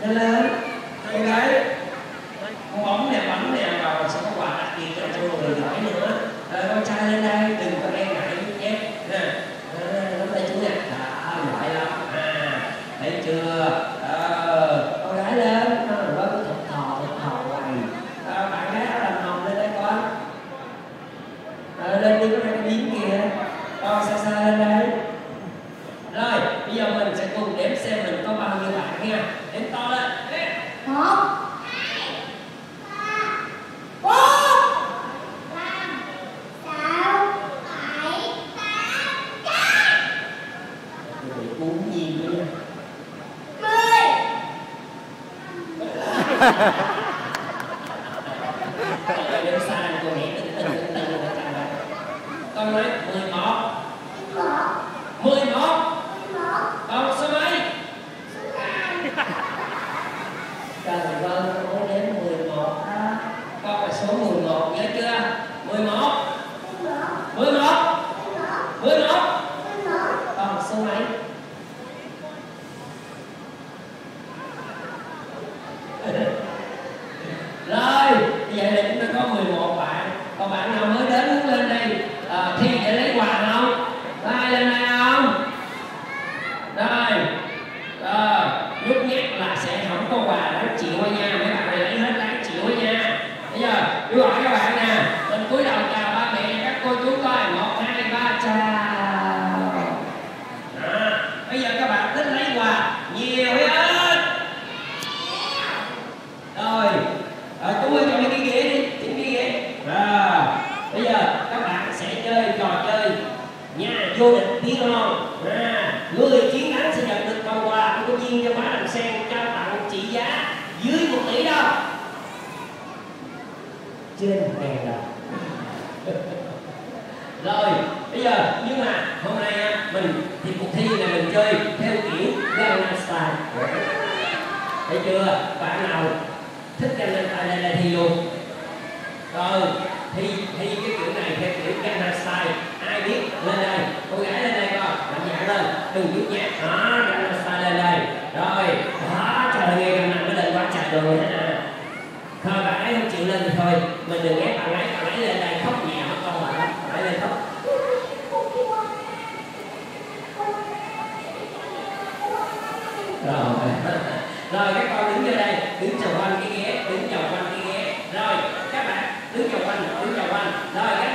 cho lên cô gái con bóng này bắn này vào sẽ có quả đặc biệt cho cô người giỏi nữa. À, con trai lên đây đừng có e ngại nhé. Nè nắm tay chú nè đã giỏi lắm à thấy chưa? À, con gái lên nó cứ thập thò thò hoài. Ờ, bạn gái áo làm lên đây con lên đi có đang biến kìa con xa xa lên đây. Con nói 11 11 Con số mấy? Trần Văn Phú đến 11 ha. Con phải số 11 nhớ chưa? 11. 11. 11. 11. Con số mấy? Rồi, vậy là chúng ta có 11 các bạn sẽ chơi trò chơi nhà vô địch tiếng hòn à, người chiến thắng sẽ nhận được phần quà của viên cho má đằng sen trao tặng trị giá dưới một tỷ đồng. Trên một ngàn đồng. Rồi bây giờ nhưng mà hôm nay á, mình thì cuộc thi là mình chơi theo kiểu Gangnam style thấy chưa? Bạn nào đừng nhút nhát đó ra xa lên đây rồi đó trời nghe càng nặng mới lên quá trời rồi nè thôi, bạn ấy không chịu lên thì thôi. Mình đừng ép bạn ấy bạn ấy lên đây khóc nhẹ mất con bạn ấy bạn ấy lên khóc. Rồi rồi, các con đứng vô đây. Đứng chào quanh cái ghế, đứng chào quanh cái ghế. Rồi, các bạn, đứng chào quanh đứng chào quanh rồi